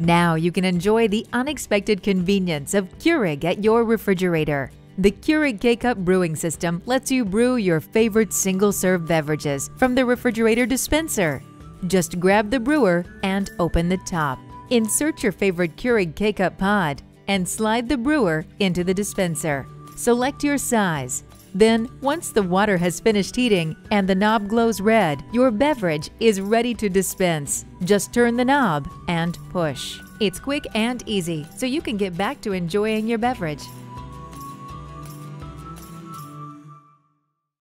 Now you can enjoy the unexpected convenience of Keurig at your refrigerator. The Keurig K-Cup brewing system lets you brew your favorite single-serve beverages from the refrigerator dispenser. Just grab the brewer and open the top. Insert your favorite Keurig K-Cup pod and slide the brewer into the dispenser. Select your size. Then, once the water has finished heating and the knob glows red, your beverage is ready to dispense. Just turn the knob and push. It's quick and easy, so you can get back to enjoying your beverage.